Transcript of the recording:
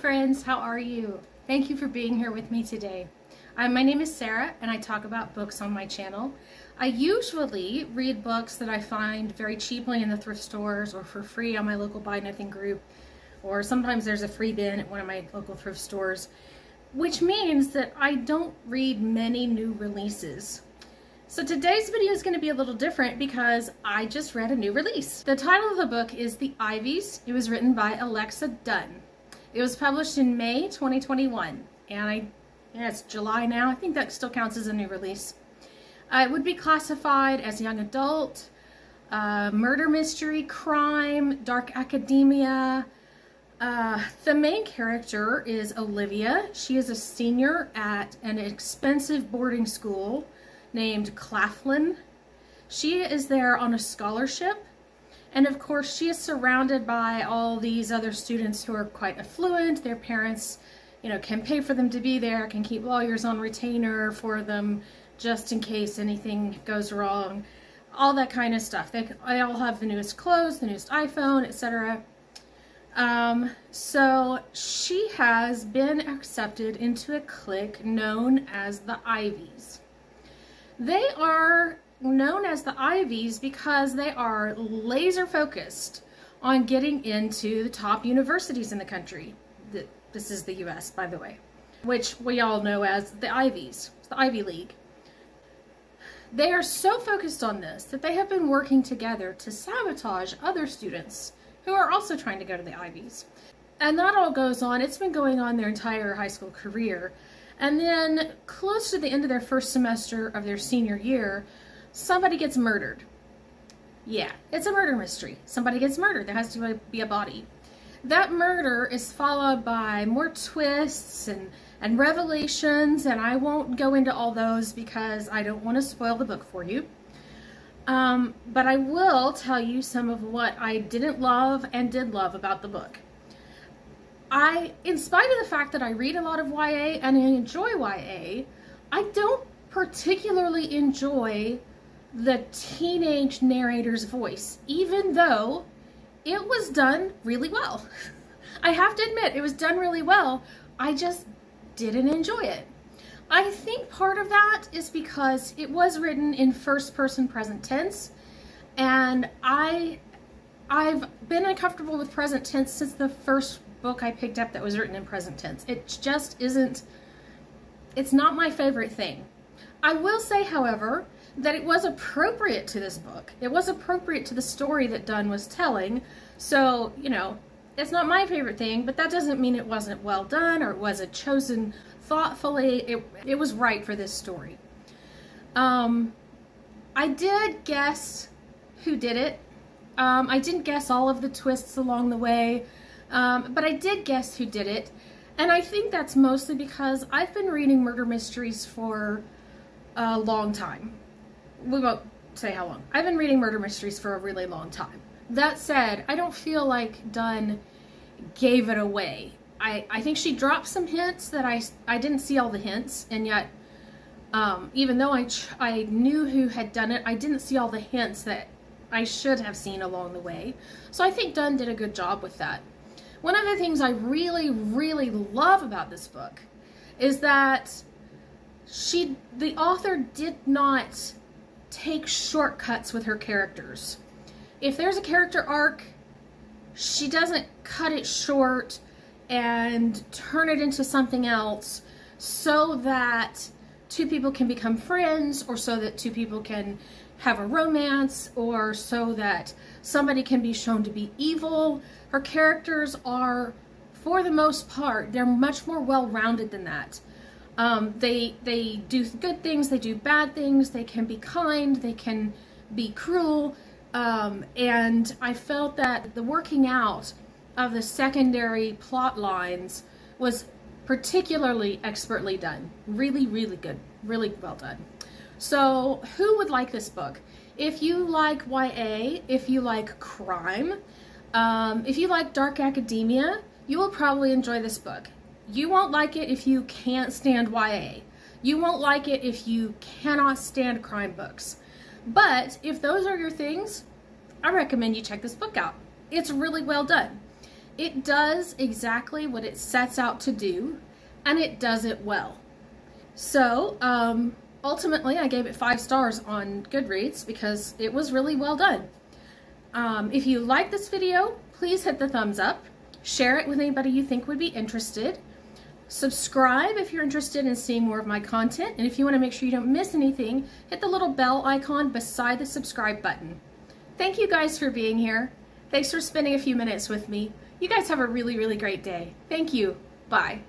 friends, how are you? Thank you for being here with me today. Uh, my name is Sarah and I talk about books on my channel. I usually read books that I find very cheaply in the thrift stores or for free on my local Buy Nothing group or sometimes there's a free bin at one of my local thrift stores which means that I don't read many new releases. So today's video is going to be a little different because I just read a new release. The title of the book is The Ivies. It was written by Alexa Donne. It was published in May 2021, and I, yeah, it's July now. I think that still counts as a new release. Uh, it would be classified as young adult, uh, murder mystery, crime, dark academia. Uh, the main character is Olivia. She is a senior at an expensive boarding school named Claflin. She is there on a scholarship and of course, she is surrounded by all these other students who are quite affluent. Their parents, you know, can pay for them to be there, can keep lawyers on retainer for them just in case anything goes wrong. All that kind of stuff. They, they all have the newest clothes, the newest iPhone, etc. Um, so she has been accepted into a clique known as the Ivies. They are known as the Ivies because they are laser focused on getting into the top universities in the country. This is the US, by the way, which we all know as the Ivies, the Ivy League. They are so focused on this that they have been working together to sabotage other students who are also trying to go to the Ivies. And that all goes on, it's been going on their entire high school career. And then close to the end of their first semester of their senior year, somebody gets murdered. Yeah, it's a murder mystery. Somebody gets murdered. There has to be a body. That murder is followed by more twists and, and revelations, and I won't go into all those because I don't want to spoil the book for you. Um, but I will tell you some of what I didn't love and did love about the book. I, in spite of the fact that I read a lot of YA and I enjoy YA, I don't particularly enjoy the teenage narrator's voice, even though it was done really well. I have to admit, it was done really well. I just didn't enjoy it. I think part of that is because it was written in first person present tense and I I've been uncomfortable with present tense since the first book I picked up that was written in present tense. It just isn't it's not my favorite thing. I will say, however, that it was appropriate to this book. It was appropriate to the story that Donne was telling. So, you know, it's not my favorite thing, but that doesn't mean it wasn't well done or it wasn't chosen thoughtfully. It, it was right for this story. Um, I did guess who did it. Um, I didn't guess all of the twists along the way, um, but I did guess who did it. And I think that's mostly because I've been reading murder mysteries for a long time we won't say how long. I've been reading murder mysteries for a really long time. That said, I don't feel like Donne gave it away. I, I think she dropped some hints that I, I didn't see all the hints, and yet, um, even though I, I knew who had done it, I didn't see all the hints that I should have seen along the way. So I think Donne did a good job with that. One of the things I really, really love about this book is that she, the author did not take shortcuts with her characters. If there's a character arc, she doesn't cut it short and turn it into something else so that two people can become friends or so that two people can have a romance or so that somebody can be shown to be evil. Her characters are, for the most part, they're much more well-rounded than that. Um, they they do good things, they do bad things, they can be kind, they can be cruel, um, and I felt that the working out of the secondary plot lines was particularly expertly done. Really, really good. Really well done. So who would like this book? If you like YA, if you like crime, um, if you like dark academia, you will probably enjoy this book. You won't like it if you can't stand YA. You won't like it if you cannot stand crime books. But if those are your things, I recommend you check this book out. It's really well done. It does exactly what it sets out to do, and it does it well. So, um, ultimately, I gave it five stars on Goodreads because it was really well done. Um, if you like this video, please hit the thumbs up. Share it with anybody you think would be interested. Subscribe if you're interested in seeing more of my content. And if you want to make sure you don't miss anything, hit the little bell icon beside the subscribe button. Thank you guys for being here. Thanks for spending a few minutes with me. You guys have a really, really great day. Thank you. Bye.